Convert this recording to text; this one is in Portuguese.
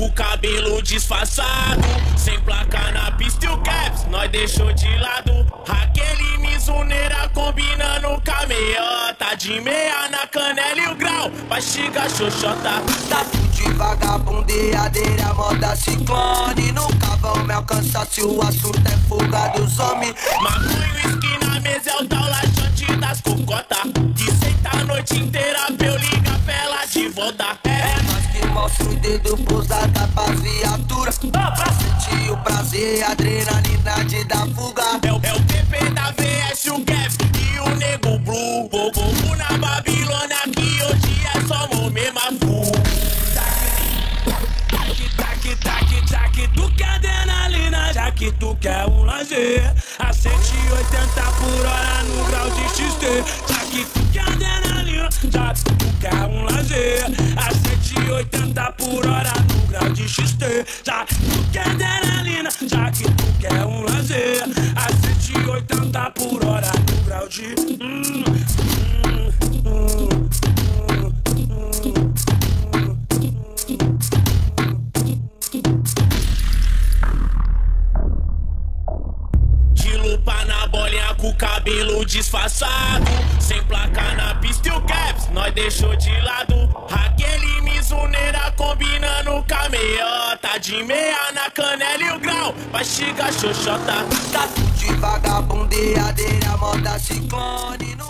com o cabelo disfarçado. Sem placa na pista e o caps, nós deixou de lado. Raquel e Mizuneira combinando com a meiota. De meia na canela e o grau, mastiga xoxota. Tá de vagabundeadeira, moda ciclone No cavão me alcança se o assunto é fuga dos homens Maconho, esquina, mesa é o tal laxante das cocota De senta a noite inteira pra eu ligar pra ela de volta É mostra o dedo pousada pras viatura Pra sentir o prazer, adrenalina de dar fuga. É o, é o PP da VS, o Gav e o Nego Blue. Vou, na Babilônia que hoje é só o mesmo full tu quer adrenalina, já que tu quer um lazer. A 180 por hora no grau de XT, que tu quer adrenalina, já que tu quer um lazer. A 180 por hora no grau de XT, já que tu quer adrenalina, já que tu quer um lazer. A 180 por hora no grau de. Lupa na bolinha com cabelo disfarçado. Sem placa na pista e o caps, nós deixou de lado. Meiota. De meia na canela e o grau, mastiga xoxota. Tá de vagabundeadeira, moda ciclone.